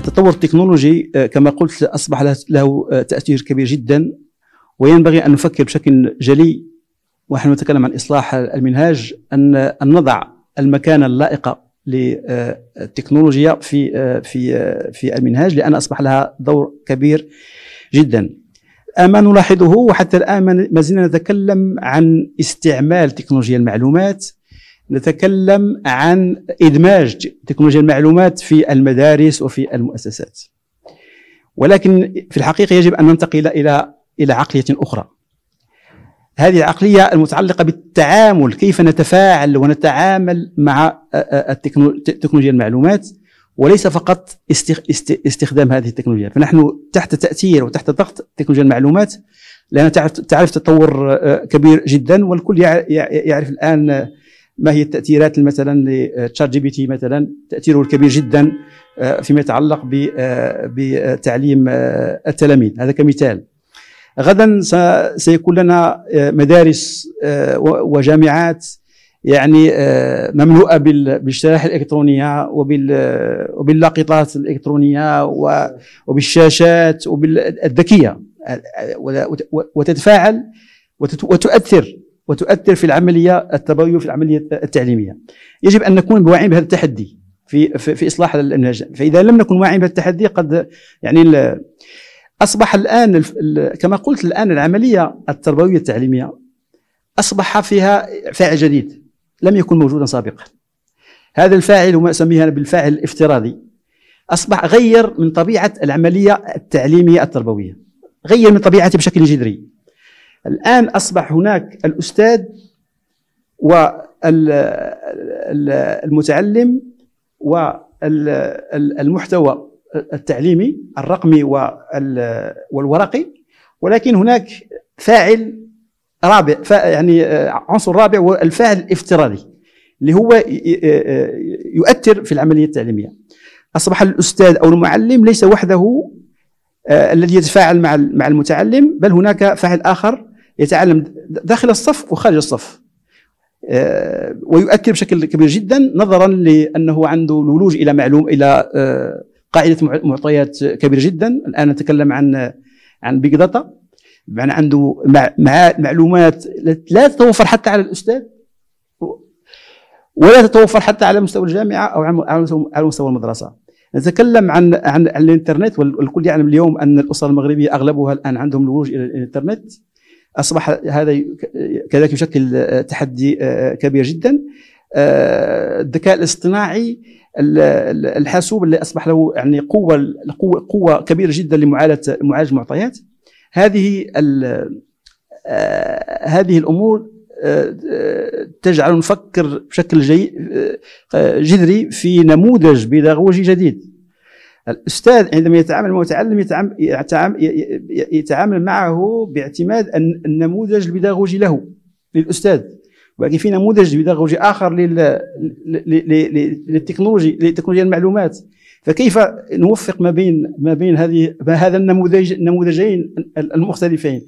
التطور التكنولوجي كما قلت أصبح له تأثير كبير جدا وينبغي أن نفكر بشكل جلي ونحن نتكلم عن إصلاح المنهاج ان نضع المكانة اللائقة للتكنولوجيا في في في المنهاج لأن أصبح لها دور كبير جدا. ما نلاحظه وحتى الآن ما زلنا نتكلم عن استعمال تكنولوجيا المعلومات نتكلم عن إدماج تكنولوجيا المعلومات في المدارس وفي المؤسسات. ولكن في الحقيقة يجب أن ننتقل إلى إلى عقلية أخرى. هذه العقلية المتعلقة بالتعامل كيف نتفاعل ونتعامل مع تكنولوجيا المعلومات وليس فقط استخدام هذه التكنولوجيا. فنحن تحت تأثير وتحت ضغط تكنولوجيا المعلومات لأن تعرف تطور كبير جدا والكل يعرف الآن ما هي التأثيرات مثلا ل ChatGPT مثلا؟ تأثيره الكبير جدا فيما يتعلق بتعليم التلاميذ. هذا كمثال. غدا سيكون لنا مدارس وجامعات يعني مملوءة بالشرائح الإلكترونية وباللاقطات الإلكترونية وبالشاشات الذكيه وتتفاعل وتؤثر وتؤثر في العملية التربويه وفي العملية التعليمية. يجب أن نكون واعيين بهذا التحدي في في, في إصلاح المنهج، فإذا لم نكن واعيين بهذا التحدي قد يعني أصبح الآن كما قلت الآن العملية التربوية التعليمية أصبح فيها فاعل جديد لم يكن موجودا سابقا. هذا الفاعل وما أسميه أنا بالفاعل الافتراضي أصبح غير من طبيعة العملية التعليمية التربوية. غير من طبيعته بشكل جذري. الآن أصبح هناك الأستاذ والمتعلم والمحتوى التعليمي الرقمي والورقي ولكن هناك فاعل رابع يعني عنصر رابع هو الفاعل الافتراضي اللي هو يؤثر في العملية التعليمية. أصبح الأستاذ أو المعلم ليس وحده الذي يتفاعل مع مع المتعلم بل هناك فاعل آخر يتعلم داخل الصف وخارج الصف. آه، ويؤثر بشكل كبير جدا نظرا لأنه عنده الولوج إلى معلوم إلى آه، قاعدة معطيات كبيرة جدا. الآن نتكلم عن عن big data بمعنى عنده مع معلومات لا تتوفر حتى على الأستاذ ولا تتوفر حتى على مستوى الجامعة أو على مستوى المدرسة. نتكلم عن عن, الإنترنت والكل يعلم اليوم أن الأسر المغربية أغلبها الآن عندهم الولوج إلى الإنترنت. أصبح هذا كذلك يشكل آه، تحدي آه، كبير جدا. آه، الذكاء الاصطناعي الحاسوب اللي أصبح له يعني قوة قوة كبيرة جدا لمعالجه معالجه المعطيات. هذه هذه الأمور تجعل نفكر بشكل جذري في نموذج بيداغوجي جديد. الأستاذ عندما يتعامل مع المتعلم يتعامل, يتعامل معه باعتماد النموذج البيداغوجي له للأستاذ. ولكن في نموذج بيداغوجي آخر للتكنولوجي لتكنولوجيا المعلومات. فكيف نوفق ما بين ما بين هذه هذا النموذج النموذجين المختلفين؟